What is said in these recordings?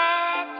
up.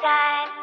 time.